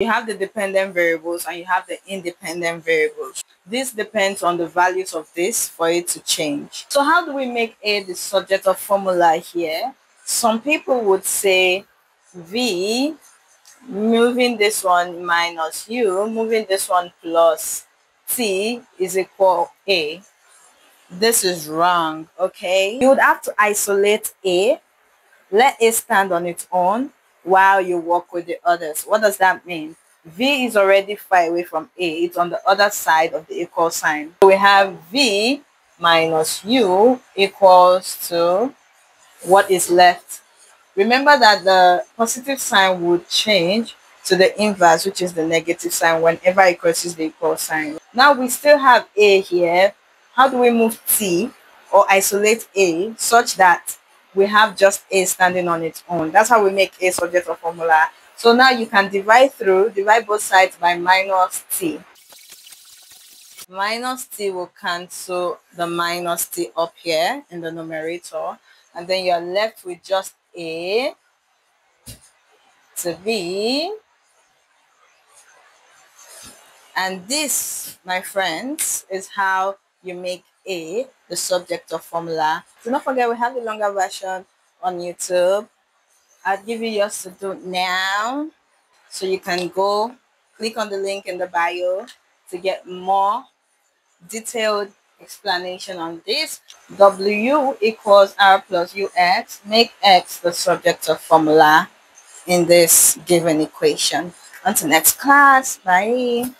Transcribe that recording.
You have the dependent variables and you have the independent variables. This depends on the values of this for it to change. So how do we make A the subject of formula here? Some people would say V, moving this one minus U, moving this one plus T is equal A. This is wrong, okay? You would have to isolate A, let A stand on its own while you work with the others. What does that mean? V is already far away from A. It's on the other side of the equal sign. So we have V minus U equals to what is left. Remember that the positive sign would change to the inverse, which is the negative sign whenever it crosses the equal sign. Now we still have A here. How do we move T or isolate A such that we have just A standing on its own? That's how we make A subject of formula. So now you can divide through, divide both sides by minus T. Minus T will cancel the minus T up here in the numerator. And then you're left with just A to B and this, my friends, is how you make A the subject of formula. Do not forget we have the longer version on YouTube. I'll give you yours to do now. So you can go click on the link in the bio to get more detailed explanation on this. W equals R plus UX. Make X the subject of formula in this given equation. Until next class. Bye.